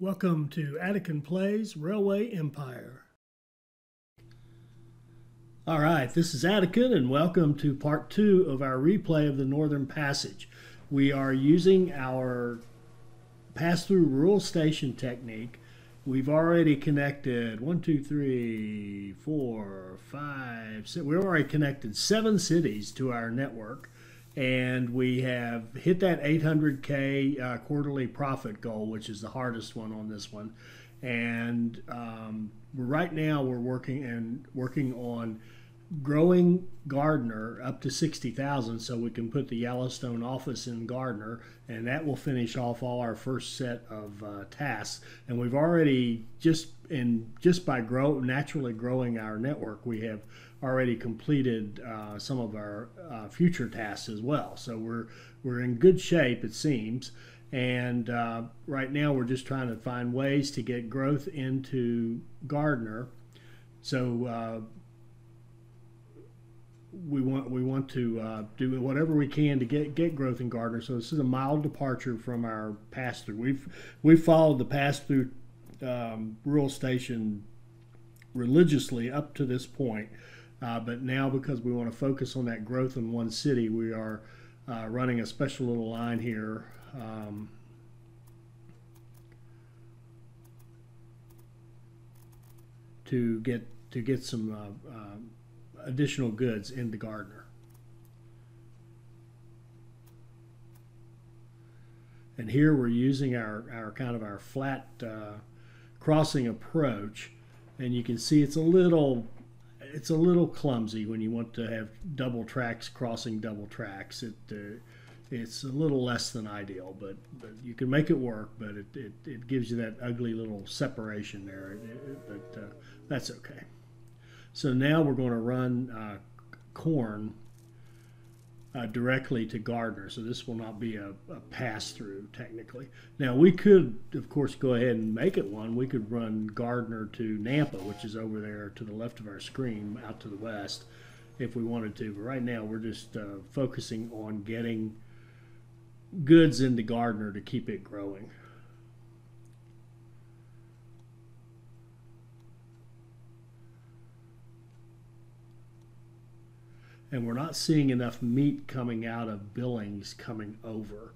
Welcome to Adekyn Plays Railway Empire. All right, this is Adekyn, and welcome to part two of our replay of the Northern Passage. We are using our pass through rural station technique. We've already connected one, two, three, four, five, six. We've already connected seven cities to our network and we have hit that 800k uh, quarterly profit goal, which is the hardest one on this one. And um, right now we're working and working on growing Gardner up to 60,000 so we can put the Yellowstone office in Gardner and that will finish off all our first set of uh, tasks and we've already just in just by grow naturally growing our network we have already completed uh, some of our uh, future tasks as well so we're we're in good shape it seems and uh, right now we're just trying to find ways to get growth into Gardner so uh, we want we want to uh, do whatever we can to get get growth in Gardner. So this is a mild departure from our pass through. We've we've followed the pass through um, rural station religiously up to this point, uh, but now because we want to focus on that growth in one city, we are uh, running a special little line here. Um, to get to get some uh, uh, additional goods into Gardner. And here we're using our, our kind of our flat uh, crossing approach, and you can see it's a little it's a little clumsy when you want to have double tracks crossing double tracks. It uh, it's a little less than ideal, but, but you can make it work. But it, it, it gives you that ugly little separation there. but uh, that's okay. So now we're going to run uh, corn uh, directly to Gardner. So this will not be a, a pass through technically. Now we could, of course, go ahead and make it one. We could run Gardner to Nampa, which is over there to the left of our screen, out to the west, if we wanted to. But right now we're just uh, focusing on getting goods into Gardner to keep it growing. And we're not seeing enough meat coming out of Billings coming over.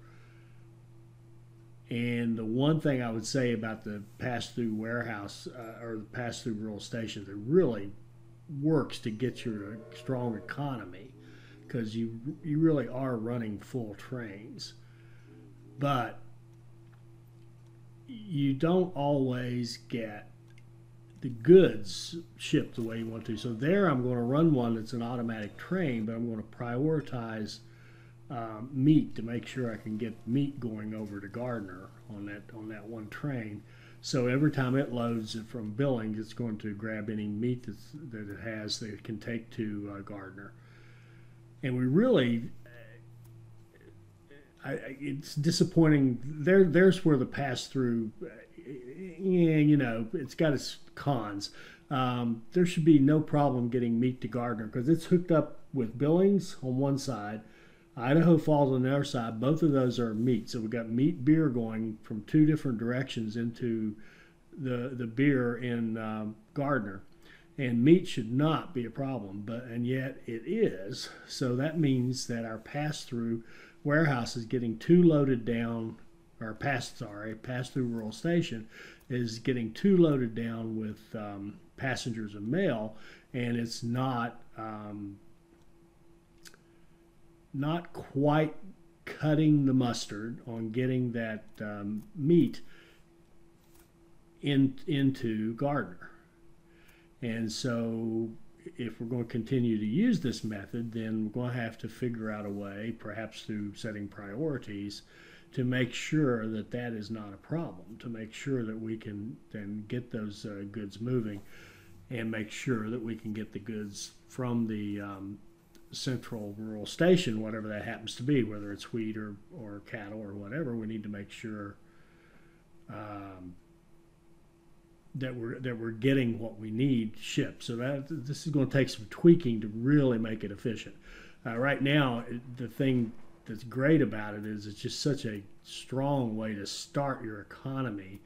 And the one thing I would say about the pass through warehouse uh, or the pass through rural stations, it really works to get your strong economy because you you really are running full trains, but you don't always get the goods shipped the way you want to. So there, I'm going to run one that's an automatic train, but I'm going to prioritize um, meat to make sure I can get meat going over to Gardner on that on that one train. So every time it loads from Billings, it's going to grab any meat that's, that it has that it can take to uh, Gardner. And we really, I, it's disappointing. There, there's where the pass through yeah, you know, it's got its cons. Um, there should be no problem getting meat to Gardner because it's hooked up with Billings on one side, Idaho Falls on the other side. Both of those are meat. So we've got meat beer going from two different directions into the the beer in um, Gardner. And meat should not be a problem, but and yet it is. So that means that our pass through warehouse is getting too loaded down or pass sorry pass through rural station is getting too loaded down with um, passengers and mail, and it's not um, not quite cutting the mustard on getting that um, meat in into Gardner. And so, if we're going to continue to use this method, then we're going to have to figure out a way, perhaps through setting priorities, to make sure that that is not a problem, to make sure that we can then get those uh, goods moving and make sure that we can get the goods from the um, central rural station, whatever that happens to be, whether it's wheat or, or cattle or whatever, we need to make sure um, that we're that we're getting what we need shipped. So that this is going to take some tweaking to really make it efficient. Uh, right now, the thing that's great about it is it's just such a strong way to start your economy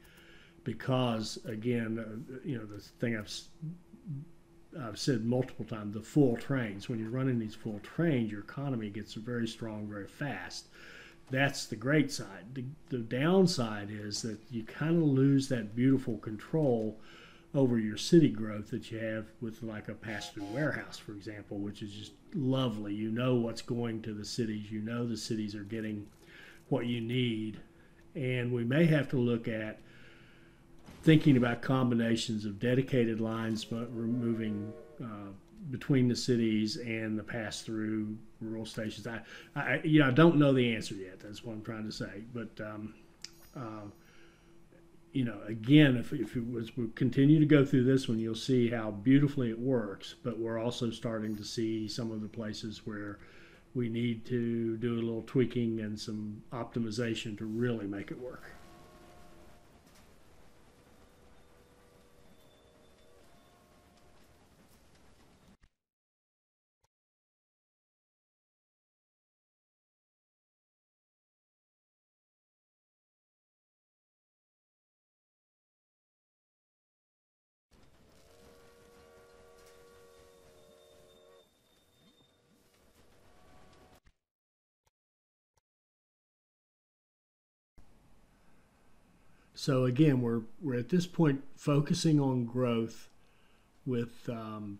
because again, uh, you know, the thing I've I've said multiple times, the full trains. When you're running these full trains, your economy gets very strong very fast. That's the great side. The, the downside is that you kind of lose that beautiful control over your city growth that you have with like a pass-through warehouse, for example, which is just lovely. You know what's going to the cities. You know the cities are getting what you need, and we may have to look at thinking about combinations of dedicated lines, but removing uh, between the cities and the pass-through rural stations. I, I, you know, I don't know the answer yet. That's what I'm trying to say. But, um, uh, you know, again, if, if it was, we continue to go through this one, you'll see how beautifully it works. But we're also starting to see some of the places where we need to do a little tweaking and some optimization to really make it work. So again, we're we're at this point focusing on growth with um,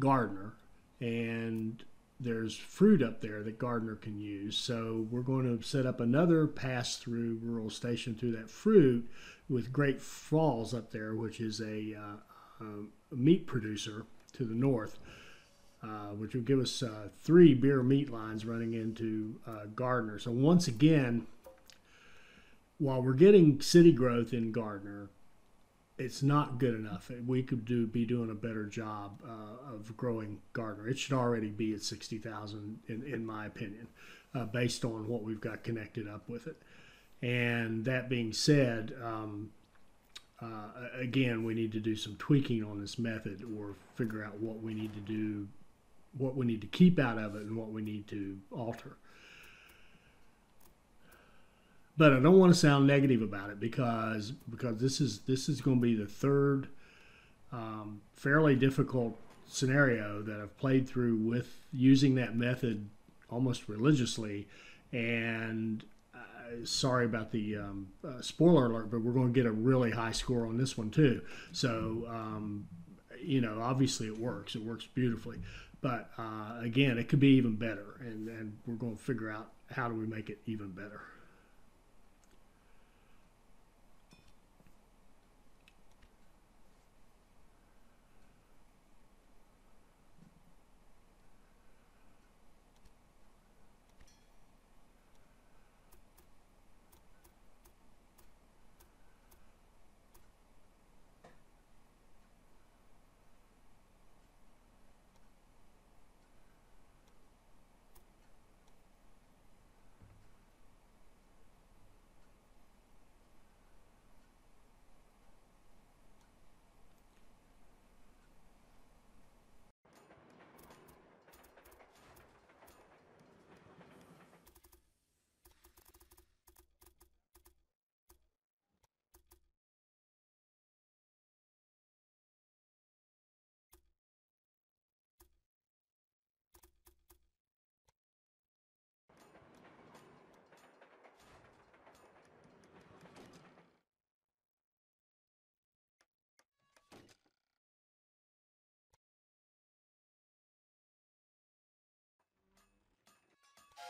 Gardner, and there's fruit up there that Gardner can use. So we're going to set up another pass-through rural station through that fruit with Great Falls up there, which is a, uh, a meat producer to the north. Uh, which will give us uh, three beer meat lines running into uh, Gardner. So once again, while we're getting city growth in Gardner, it's not good enough. We could do be doing a better job uh, of growing Gardner. It should already be at sixty thousand, in, in my opinion, uh, based on what we've got connected up with it. And that being said, um, uh, again, we need to do some tweaking on this method, or figure out what we need to do, what we need to keep out of it, and what we need to alter but I don't want to sound negative about it because because this is this is going to be the third um, fairly difficult scenario that I've played through with using that method almost religiously, and uh, sorry about the um, uh, spoiler alert, but we're going to get a really high score on this one too. So um, you know, obviously it works. It works beautifully, but uh, again, it could be even better, and and we're going to figure out how do we make it even better.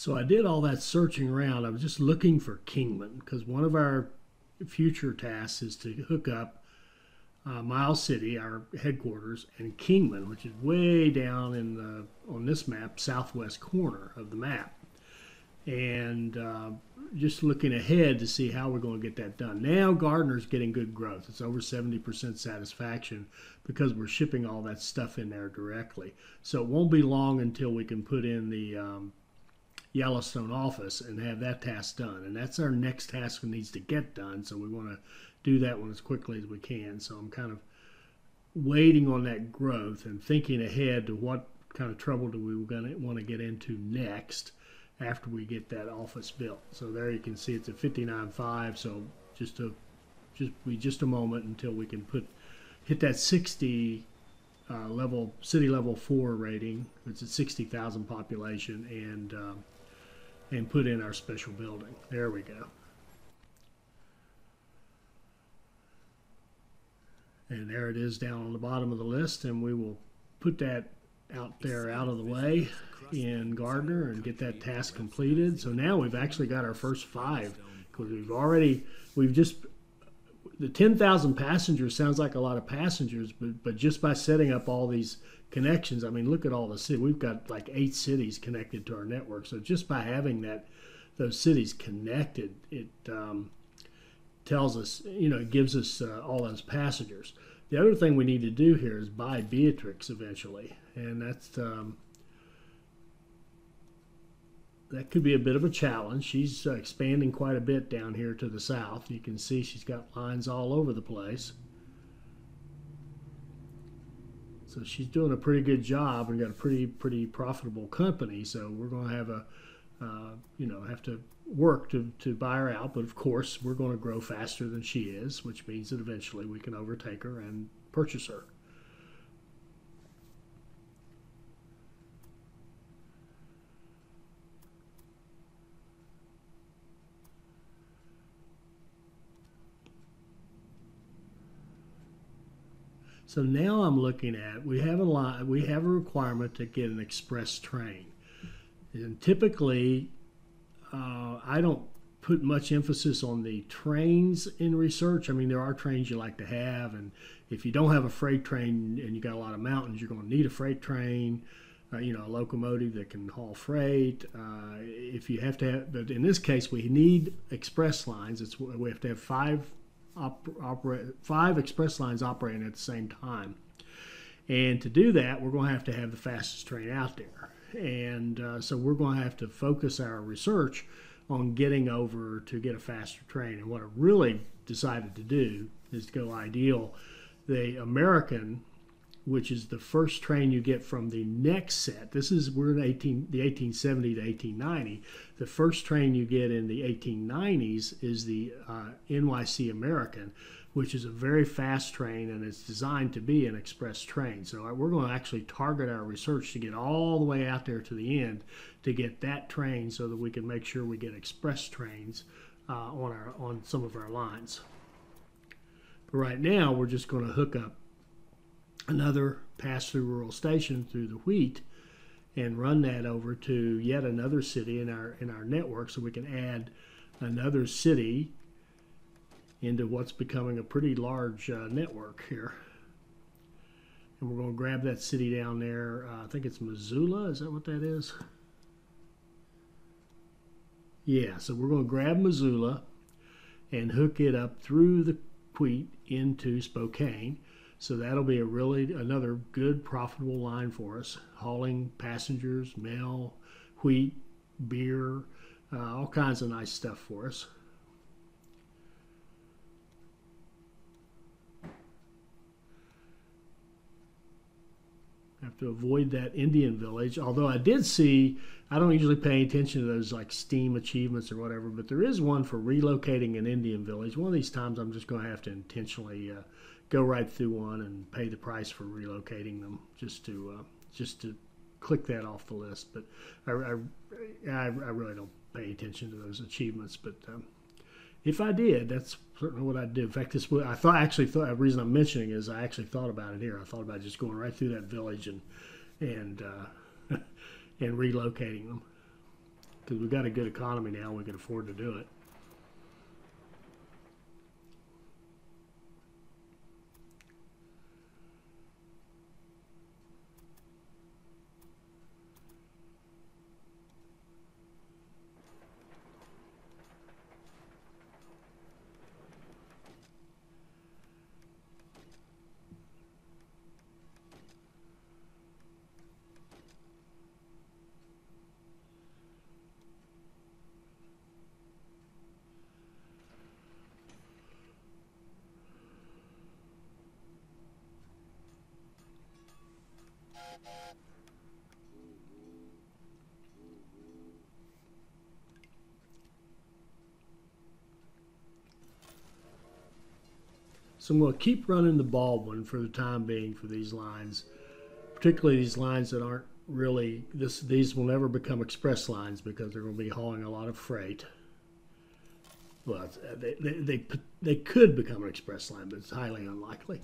So I did all that searching around. I was just looking for Kingman because one of our future tasks is to hook up uh, Miles City, our headquarters, and Kingman, which is way down in the on this map, southwest corner of the map. And uh, just looking ahead to see how we're going to get that done. Now Gardner's getting good growth. It's over 70% satisfaction because we're shipping all that stuff in there directly. So it won't be long until we can put in the um, Yellowstone office and have that task done. And that's our next task that needs to get done. So we want to do that one as quickly as we can. So I'm kind of waiting on that growth and thinking ahead to what kind of trouble do we going to want to get into next after we get that office built. So there you can see it's at 59.5. So just a just be just a moment until we can put hit that 60 uh, level city level four rating. It's at 60,000 population and um, and put in our special building. There we go. And there it is down on the bottom of the list, and we will put that out there out of the way in Gardner and get that task completed. So now we've actually got our first five because we've already we've just the 10,000 passengers sounds like a lot of passengers, but but just by setting up all these connections, I mean, look at all the city. We've got like eight cities connected to our network. So just by having that those cities connected, it um, tells us, you know, it gives us uh, all those passengers. The other thing we need to do here is buy Beatrix eventually, and that's um, that could be a bit of a challenge. She's uh, expanding quite a bit down here to the south. You can see she's got lines all over the place. So she's doing a pretty good job and got a pretty pretty profitable company. So we're going to have a uh, you know have to work to, to buy her out. But of course, we're going to grow faster than she is, which means that eventually we can overtake her and purchase her. So now I'm looking at we have a line, we have a requirement to get an express train, and typically uh, I don't put much emphasis on the trains in research. I mean, there are trains you like to have, and if you don't have a freight train and you got a lot of mountains, you're going to need a freight train. Uh, you know, a locomotive that can haul freight. Uh, if you have to have, but in this case, we need express lines. It's we have to have five op- operate five express lines operating at the same time. And to do that, we're going to have to have the fastest train out there. And uh, so we're going to have to focus our research on getting over to get a faster train. And what I really decided to do is to go ideal. The American which is the first train you get from the next set. This is we're in 18, the 1870 to 1890. The first train you get in the 1890s is the uh, NYC American, which is a very fast train and it's designed to be an express train. So uh, we're going to actually target our research to get all the way out there to the end to get that train so that we can make sure we get express trains uh, on our on some of our lines. But right now we're just going to hook up another pass through rural station through the wheat and run that over to yet another city in our in our network so we can add another city into what's becoming a pretty large uh, network here. And we're going to grab that city down there uh, I think it's Missoula is that what that is? Yeah so we're going to grab Missoula and hook it up through the wheat into Spokane so that'll be a really another good profitable line for us, hauling passengers, mail, wheat, beer, uh, all kinds of nice stuff for us. Have to avoid that Indian village. Although I did see, I don't usually pay attention to those like STEAM achievements or whatever, but there is one for relocating an Indian village. One of these times, I'm just going to have to intentionally uh, go right through one and pay the price for relocating them just to uh, just to click that off the list. But I, I, I, really don't pay attention to those achievements. But um, if I did, that's certainly what I'd do. In fact, this I thought actually thought the reason I'm mentioning is I actually thought about it here. I thought about just going right through that village and and uh, and relocating them because we've got a good economy now. We can afford to do it. So I'm going to keep running the Baldwin for the time being for these lines, particularly these lines that aren't really this. These will never become express lines because they're going to be hauling a lot of freight. Well, uh, they, they, they, they could become an express line, but it's highly unlikely.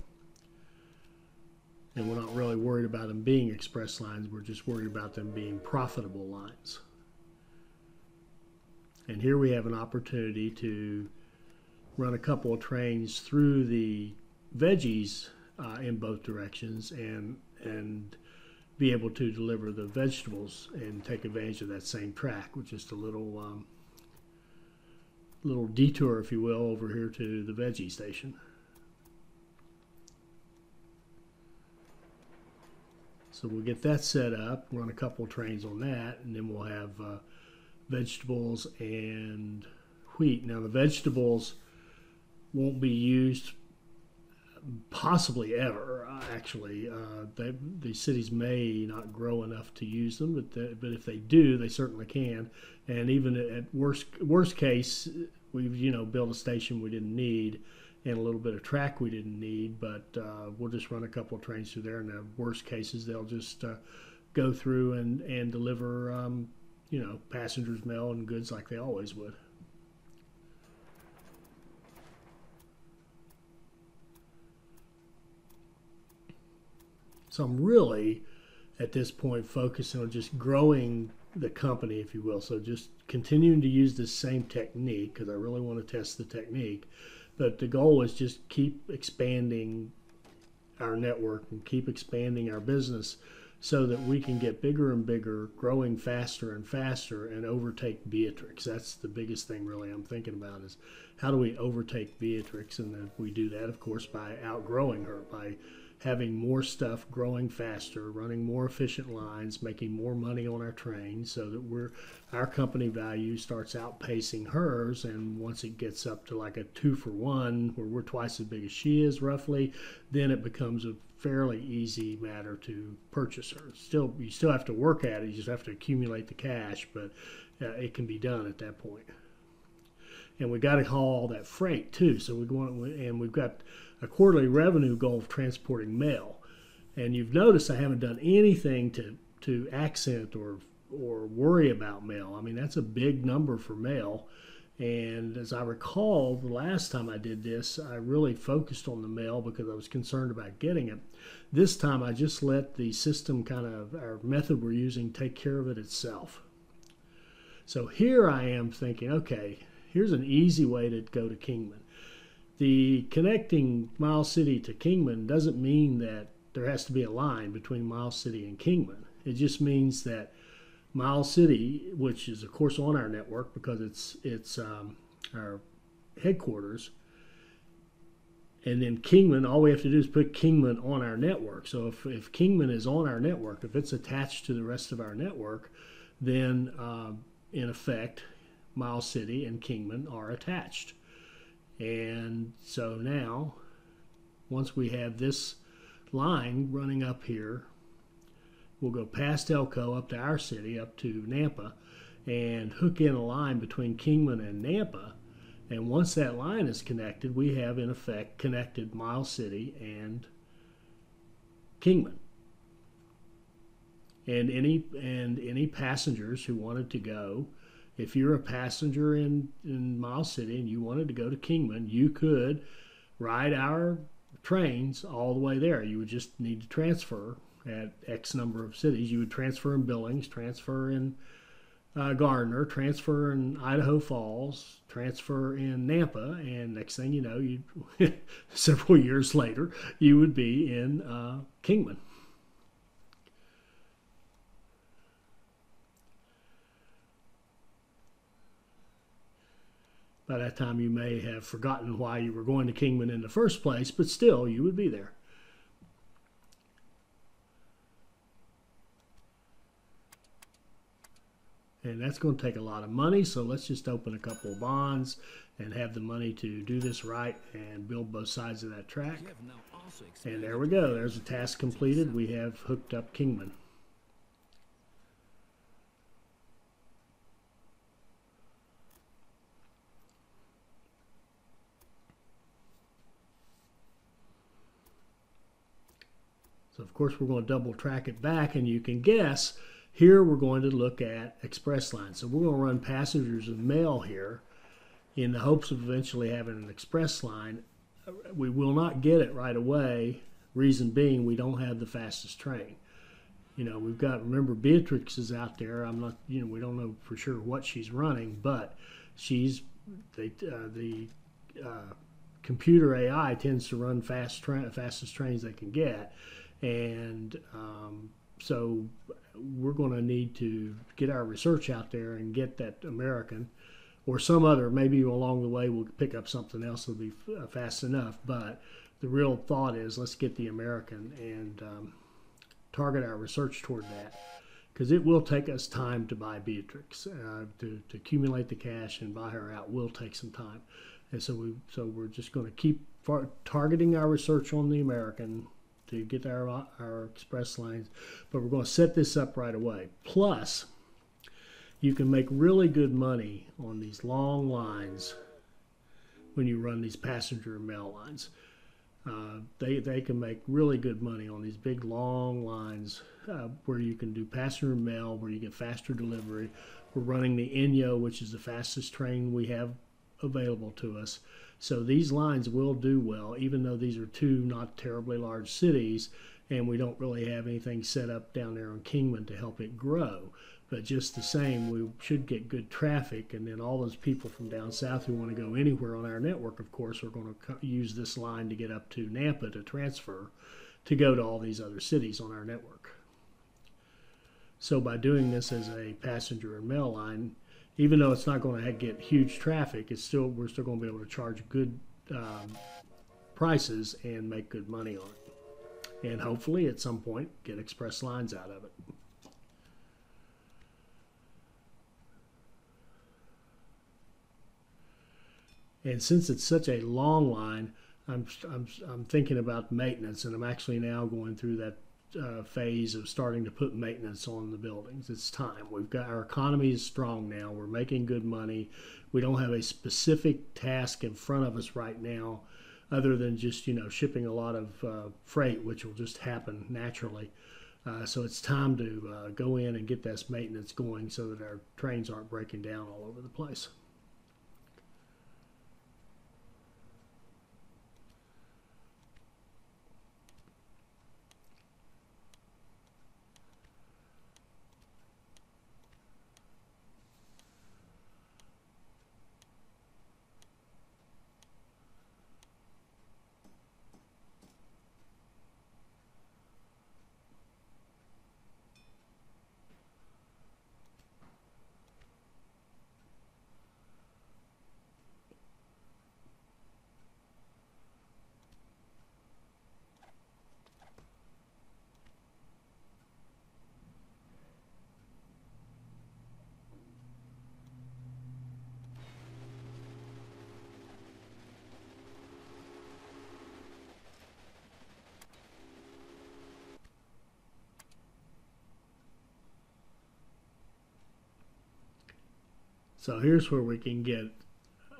And we're not really worried about them being express lines. We're just worried about them being profitable lines. And here we have an opportunity to run a couple of trains through the veggies uh, in both directions and and be able to deliver the vegetables and take advantage of that same track with just a little um, little detour, if you will, over here to the veggie station. So we'll get that set up, run a couple trains on that, and then we'll have uh, vegetables and wheat. Now the vegetables won't be used possibly ever. Uh, actually, uh, they, the cities may not grow enough to use them, but the, but if they do, they certainly can. And even at worst worst case, we've you know built a station we didn't need and a little bit of track we didn't need, but uh, we'll just run a couple of trains through there. And the worst cases, they'll just uh, go through and and deliver um, you know passengers' mail and goods like they always would. So I'm really at this point focusing on just growing the company, if you will. So just continuing to use the same technique because I really want to test the technique. But the goal is just keep expanding our network and keep expanding our business so that we can get bigger and bigger, growing faster and faster, and overtake Beatrix. That's the biggest thing, really, I'm thinking about is how do we overtake Beatrix? And then we do that, of course, by outgrowing her, by having more stuff growing faster, running more efficient lines, making more money on our train so that we're our company value starts outpacing hers and once it gets up to like a two for one where we're twice as big as she is roughly, then it becomes a fairly easy matter to purchase her. Still you still have to work at it, you just have to accumulate the cash, but uh, it can be done at that point. And we got to haul all that freight too. So we want and we've got a quarterly revenue goal of transporting mail. And you've noticed I haven't done anything to, to accent or, or worry about mail. I mean, that's a big number for mail. And as I recall, the last time I did this, I really focused on the mail because I was concerned about getting it. This time, I just let the system kind of, our method we're using, take care of it itself. So here I am thinking, okay, here's an easy way to go to Kingman the connecting Miles City to Kingman doesn't mean that there has to be a line between Miles City and Kingman. It just means that Miles City, which is of course on our network because it's it's um, our headquarters, and then Kingman, all we have to do is put Kingman on our network. So if, if Kingman is on our network, if it's attached to the rest of our network, then uh, in effect, Miles City and Kingman are attached. And so now, once we have this line running up here, we'll go past Elko up to our city, up to Nampa, and hook in a line between Kingman and Nampa. And once that line is connected, we have in effect connected Miles City and Kingman. And any and any passengers who wanted to go if you're a passenger in, in Miles City and you wanted to go to Kingman, you could ride our trains all the way there. You would just need to transfer at X number of cities. You would transfer in Billings, transfer in uh, Gardner, transfer in Idaho Falls, transfer in Nampa, and next thing you know, you several years later, you would be in uh, Kingman. By that time, you may have forgotten why you were going to Kingman in the first place, but still, you would be there. and that's going to take a lot of money. So let's just open a couple of bonds and have the money to do this right and build both sides of that track. And there we go. There's a task completed. We have hooked up Kingman. Course we're going to double track it back and you can guess here we're going to look at express lines. So we're going to run passengers and mail here in the hopes of eventually having an express line. We will not get it right away. Reason being, we don't have the fastest train. You know, we've got, remember, Beatrix is out there. I'm not, you know, we don't know for sure what she's running, but she's, they, uh, the uh, computer AI tends to run fast tra- fastest trains they can get. And um, so we're going to need to get our research out there and get that American or some other. Maybe along the way we'll pick up something else that'll be uh, fast enough. But the real thought is let's get the American and um, target our research toward that because it will take us time to buy Beatrix. Uh, to, to accumulate the cash and buy her out will take some time. And so we so we're just going to keep targeting our research on the American to get our, our express lines, but we're going to set this up right away. Plus, you can make really good money on these long lines when you run these passenger and mail lines. Uh, they, they can make really good money on these big long lines uh, where you can do passenger mail, where you get faster delivery. We're running the Inyo, which is the fastest train we have available to us. So these lines will do well, even though these are two not terribly large cities, and we don't really have anything set up down there on Kingman to help it grow. But just the same, we should get good traffic, and then all those people from down south who want to go anywhere on our network, of course, are going to use this line to get up to Nampa to transfer to go to all these other cities on our network. So by doing this as a passenger and mail line, even though it's not going to get huge traffic, it's still we're still going to be able to charge good um, prices and make good money on it, and hopefully at some point get express lines out of it. And since it's such a long line, I'm, I'm, I'm thinking about maintenance, and I'm actually now going through that uh, phase of starting to put maintenance on the buildings. It's time. We've got our economy is strong now. We're making good money. We don't have a specific task in front of us right now, other than just you know shipping a lot of uh, freight, which will just happen naturally. Uh, so it's time to uh, go in and get this maintenance going so that our trains aren't breaking down all over the place. So here's where we can get,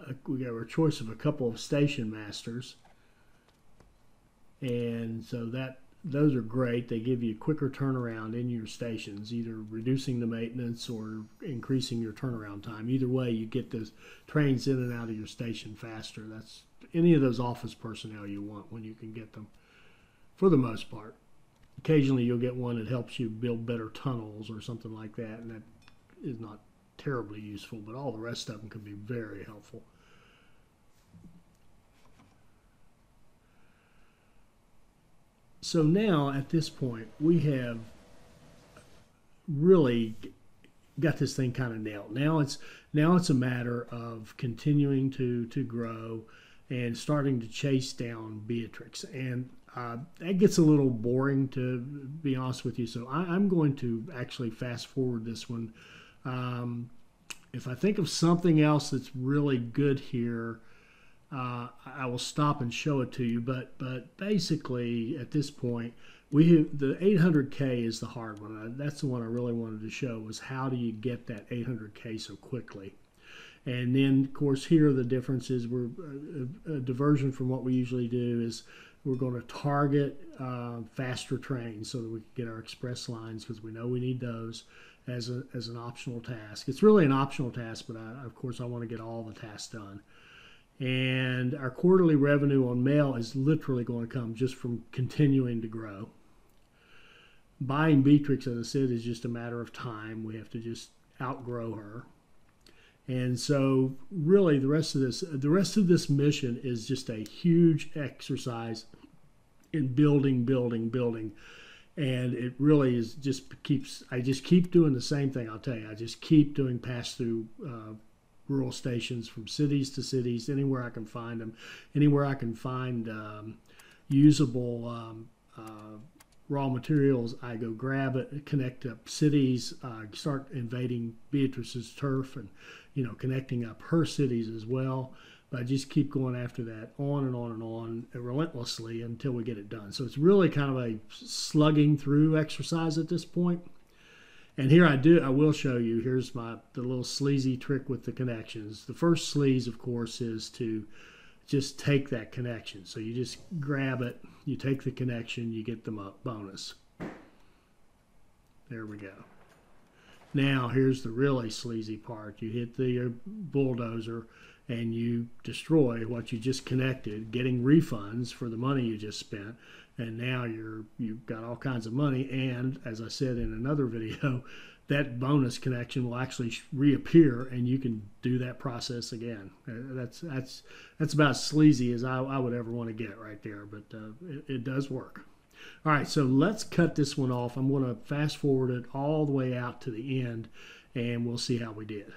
a, we got our choice of a couple of station masters. And so that those are great. They give you quicker turnaround in your stations, either reducing the maintenance or increasing your turnaround time. Either way, you get the trains in and out of your station faster. That's any of those office personnel you want when you can get them, for the most part. Occasionally, you'll get one that helps you build better tunnels or something like that, and that is not terribly useful, but all the rest of them can be very helpful. So now at this point, we have really got this thing kind of nailed. Now it's now it's a matter of continuing to to grow and starting to chase down Beatrix. And uh, that gets a little boring to be honest with you. So I, am going to actually fast forward this one. Um, if I think of something else that's really good here, uh, I will stop and show it to you. But but basically at this point, we the 800K is the hard one. That's the one I really wanted to show was how do you get that 800K so quickly. And then, of course, here the difference is we're a, a diversion from what we usually do is we're going to target uh, faster trains so that we can get our express lines because we know we need those as, a, as an optional task. It's really an optional task, but I, of course I want to get all the tasks done. And our quarterly revenue on mail is literally going to come just from continuing to grow buying Beatrix, as I said, is just a matter of time. We have to just outgrow her. And so, really, the rest of this, the rest of this mission is just a huge exercise in building, building, building. And it really is just keeps. I just keep doing the same thing. I'll tell you. I just keep doing pass through uh, rural stations from cities to cities, anywhere I can find them, anywhere I can find um, usable um, uh, raw materials. I go grab it, connect up cities, uh, start invading Beatrice's turf, and you know connecting up her cities as well. But I just keep going after that on and on and on relentlessly until we get it done. So it's really kind of a slugging through exercise at this point. And here I do, I will show you. Here's my the little sleazy trick with the connections. The first sleaze, of course, is to just take that connection. So you just grab it, you take the connection, you get the bonus. There we go. Now here's the really sleazy part. You hit the uh, bulldozer and you destroy what you just connected, getting refunds for the money you just spent. And now you're you've got all kinds of money. And as I said in another video, that bonus connection will actually reappear and you can do that process again. Uh, that's that's that's about as sleazy as I, I would ever want to get right there, but uh, it, it, does work. All right, so let's cut this one off. I'm going to fast forward it all the way out to the end, and we'll see how we did.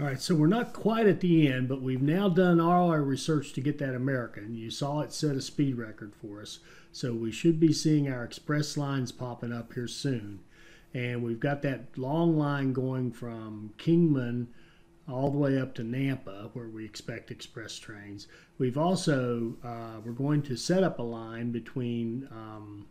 All right, so we're not quite at the end, but we've now done all our research to get that American. You saw it set a speed record for us. So we should be seeing our express lines popping up here soon. And we've got that long line going from Kingman all the way up to Nampa, where we expect express trains. We've also, uh, we're going to set up a line between, um,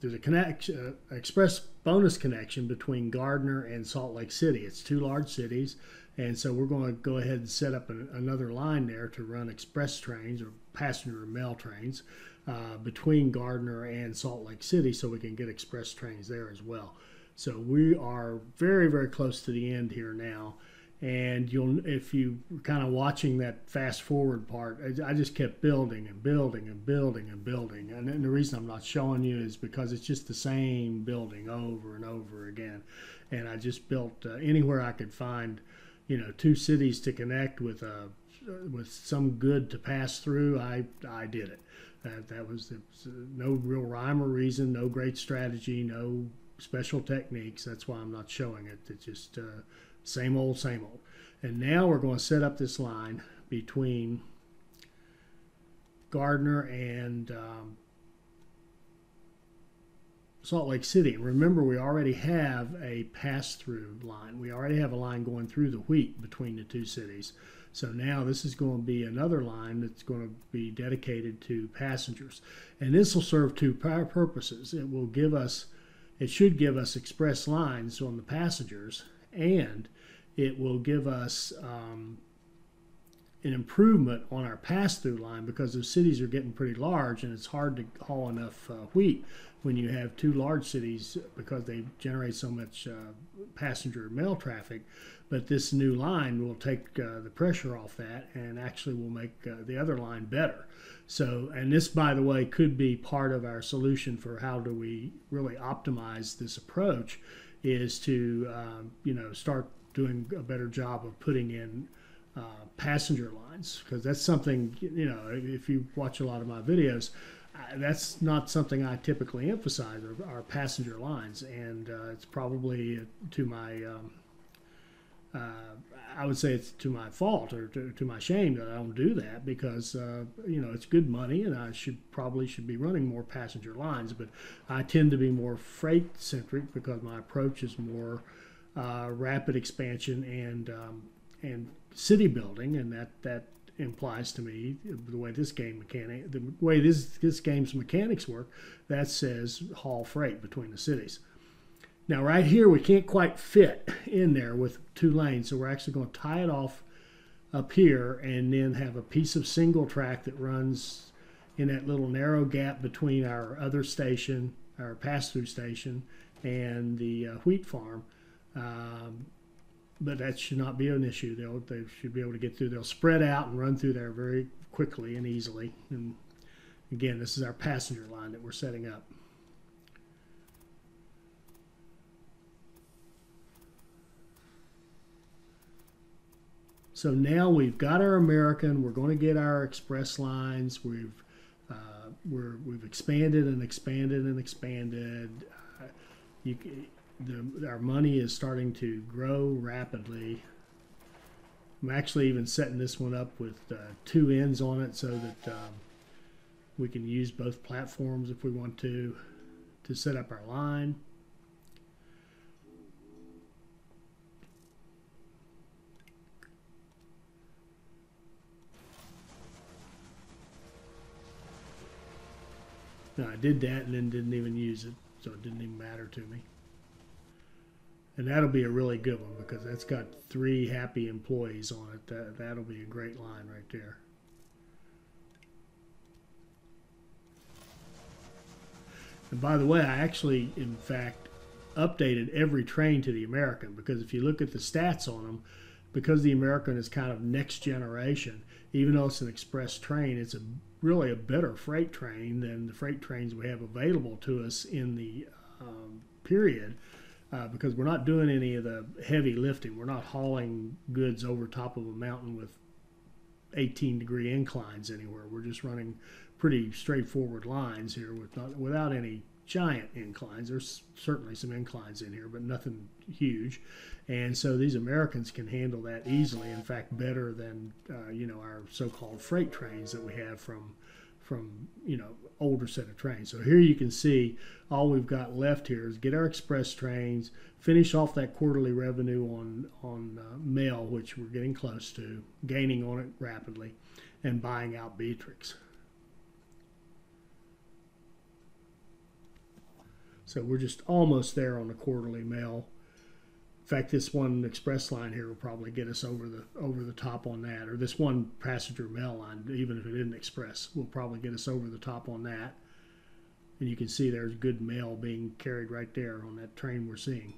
there's a connect, uh, express bonus connection between Gardner and Salt Lake City. It's two large cities. And so we're going to go ahead and set up a, another line there to run express trains or passenger mail trains uh, between Gardner and Salt Lake City so we can get express trains there as well. So we are very, very close to the end here now. And you'll, if you were kind of watching that fast forward part, I, just kept building and building and building and building. And, the reason I'm not showing you is because it's just the same building over and over again. And I just built uh, anywhere I could find, you know, two cities to connect with a uh, with some good to pass through. I I did it. That that was, no real rhyme or reason, no great strategy, no special techniques. That's why I'm not showing it. It's just uh, same old, same old. And now we're going to set up this line between Gardner and um, Salt Lake City. Remember, we already have a pass-through line. We already have a line going through the wheat between the two cities. So now this is going to be another line that's going to be dedicated to passengers. And this will serve two purposes. It will give us, it should give us express lines on the passengers, and it will give us um, an improvement on our pass-through line because the cities are getting pretty large and it's hard to haul enough uh, wheat when you have two large cities because they generate so much uh, passenger mail traffic but this new line will take uh, the pressure off that and actually will make uh, the other line better. So, and this, by the way, could be part of our solution for how do we really optimize this approach is to, um, you know, start doing a better job of putting in uh, passenger lines because that's something, you know, if you watch a lot of my videos, that's not something I typically emphasize are, are passenger lines, and uh, it's probably to my um, uh, I would say it's to my fault or to, to, my shame that I don't do that because uh, you know it's good money and I should probably should be running more passenger lines, but I tend to be more freight centric because my approach is more uh, rapid expansion and um, and city building, and that that implies to me the way this game mechanic the way this this game's mechanics work that says haul freight between the cities. Now right here we can't quite fit in there with two lanes, so we're actually going to tie it off up here and then have a piece of single track that runs in that little narrow gap between our other station, our pass-through station, and the uh, wheat farm. Um, but that should not be an issue. They'll, they should be able to get through. They'll spread out and run through there very quickly and easily. And again, this is our passenger line that we're setting up. So now we've got our American. We're going to get our express lines. We've uh, we're, we've expanded and expanded and expanded. Uh, you, the, our money is starting to grow rapidly. I'm actually even setting this one up with uh, two ends on it so that um, we can use both platforms if we want to to set up our line. I did that and then didn't even use it, so it didn't even matter to me. And that'll be a really good one because that's got three happy employees on it. That, that'll be a great line right there. And by the way, I actually, in fact, updated every train to the American because if you look at the stats on them, because the American is kind of next generation, even though it's an express train, it's a really a better freight train than the freight trains we have available to us in the um, period uh, because we're not doing any of the heavy lifting. We're not hauling goods over top of a mountain with 18 degree inclines anywhere. We're just running pretty straightforward lines here with not, without any giant inclines. There's certainly some inclines in here, but nothing huge. And so these Americans can handle that easily. In fact, better than uh, you know our so-called freight trains that we have from from you know older set of trains. So here you can see all we've got left here is get our express trains, finish off that quarterly revenue on on uh, mail, which we're getting close to, gaining on it rapidly, and buying out Beatrix. So we're just almost there on the quarterly mail. In fact, this one express line here will probably get us over the over the top on that, or this one passenger mail line, even if it isn't express, will probably get us over the top on that. And you can see there's good mail being carried right there on that train we're seeing.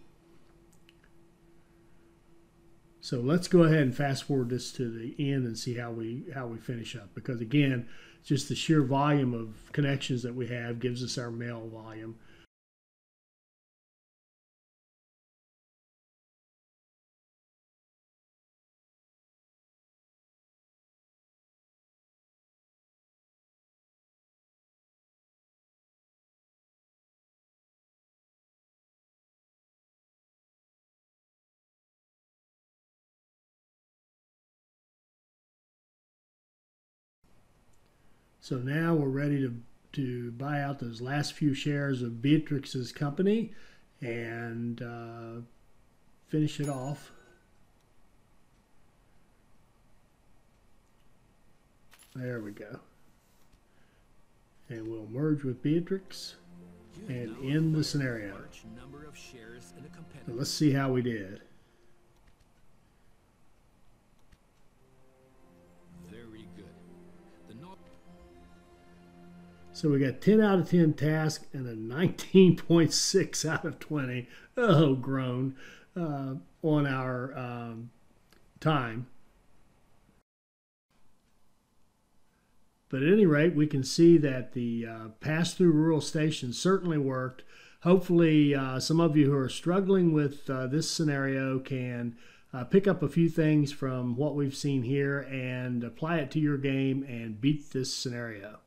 So let's go ahead and fast forward this to the end and see how we how we finish up. Because again, just the sheer volume of connections that we have gives us our mail volume. So now we're ready to, to buy out those last few shares of Beatrix's company and uh, finish it off. There we go. And we'll merge with Beatrix and end the scenario. So let's see how we did. So we got 10 out of 10 task and a 19.6 out of 20. Oh, grown uh, on our um, time. But at any rate, we can see that the uh, pass through rural station certainly worked. Hopefully, uh, some of you who are struggling with uh, this scenario can uh, pick up a few things from what we've seen here and apply it to your game and beat this scenario.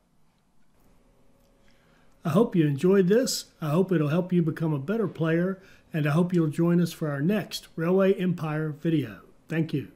I hope you enjoyed this. I hope it'll help you become a better player, and I hope you'll join us for our next Railway Empire video. Thank you.